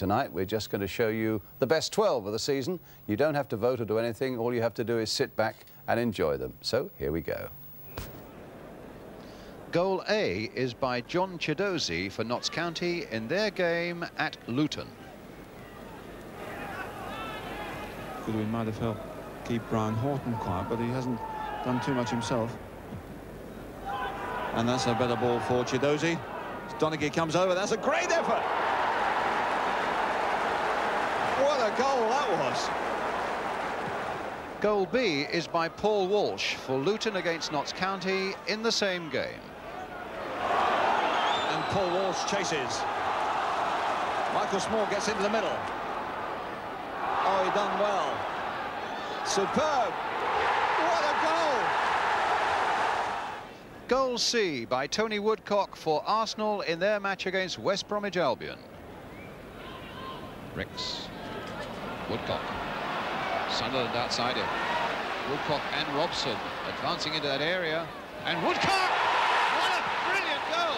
Tonight we're just going to show you the best 12 of the season. You don't have to vote or do anything. All you have to do is sit back and enjoy them. So here we go. Goal A is by John Chiedozie for Notts County in their game at Luton. Goodwin might have helped keep Brian Horton quiet, but he hasn't done too much himself. And that's a better ball for Chiedozie. Donaghy comes over. That's a great effort. What a goal that was. Goal B is by Paul Walsh for Luton against Notts County in the same game. And Paul Walsh chases. Michael Small gets into the middle. Oh, he done well. Superb. What a goal! Goal C by Tony Woodcock for Arsenal in their match against West Bromwich Albion. Ricks. Woodcock. Sunderland outside him. Woodcock and Robson advancing into that area. And Woodcock! What a brilliant goal!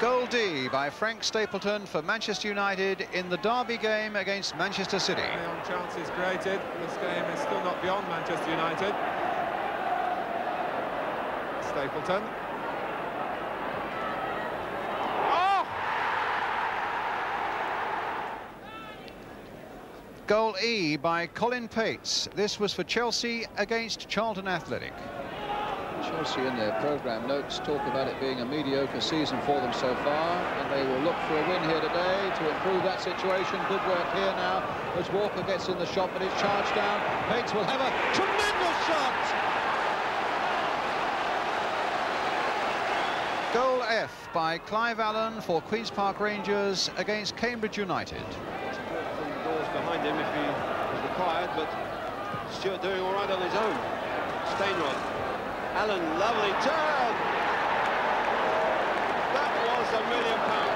Goal D by Frank Stapleton for Manchester United in the derby game against Manchester City. On chances created, this game is still not beyond Manchester United. Stapleton. Goal E by Colin Pates. This was for Chelsea against Charlton Athletic. Chelsea in their programme notes talk about it being a mediocre season for them so far, and they will look for a win here today to improve that situation. Good work here now as Walker gets in the shot, but it's charged down. Pates will have a tremendous shot! Goal F by Clive Allen for Queen's Park Rangers against Cambridge United. Doors behind him if he was required, but Stewart doing all right on his own. Stainrod Allen, lovely turn. That was a million pound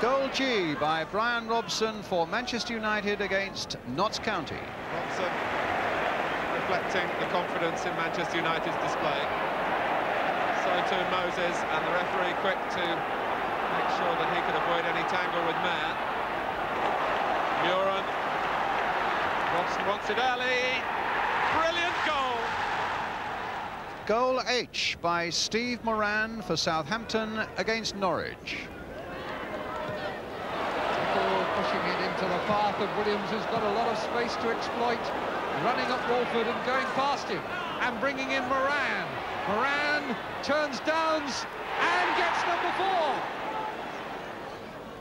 goal. Goal G by Bryan Robson for Manchester United against Notts County. Robson reflecting the confidence in Manchester United's display. So too Moses and the referee quick to make sure that he could avoid any tangle with Maher. Muhren. Robson wants it early. Brilliant goal. Goal H by Steve Moran for Southampton against Norwich. pushing it into the path of Williams, who's got a lot of space to exploit, running up Walford and going past him, and bringing in Moran. Moran turns Downs and gets number four.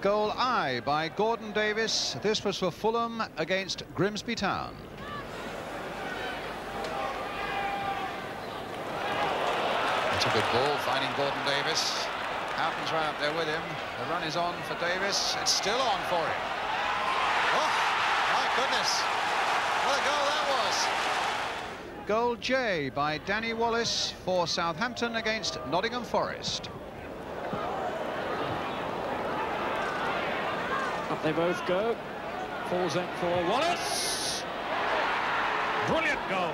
Goal I by Gordon Davies. This was for Fulham against Grimsby Town. That's a good ball, finding Gordon Davies. Houghton's right up there with him. The run is on for Davies. It's still on for him. Oh, my goodness. What a goal that was. Goal J by Danny Wallace for Southampton against Nottingham Forest. Up they both go. Falls in for Wallace. Brilliant goal.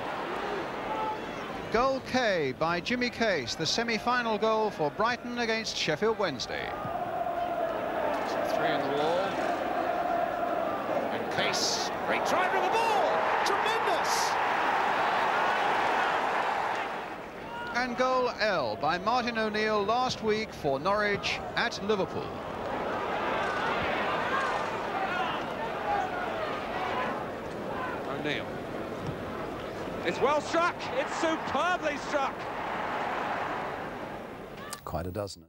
Goal K by Jimmy Case, the semi-final goal for Brighton against Sheffield Wednesday. Three in the wall. And Case, great drive of the ball! Tremendous! And goal L by Martin O'Neill last week for Norwich at Liverpool. O'Neill. It's well struck. It's superbly struck. Quite a dozen.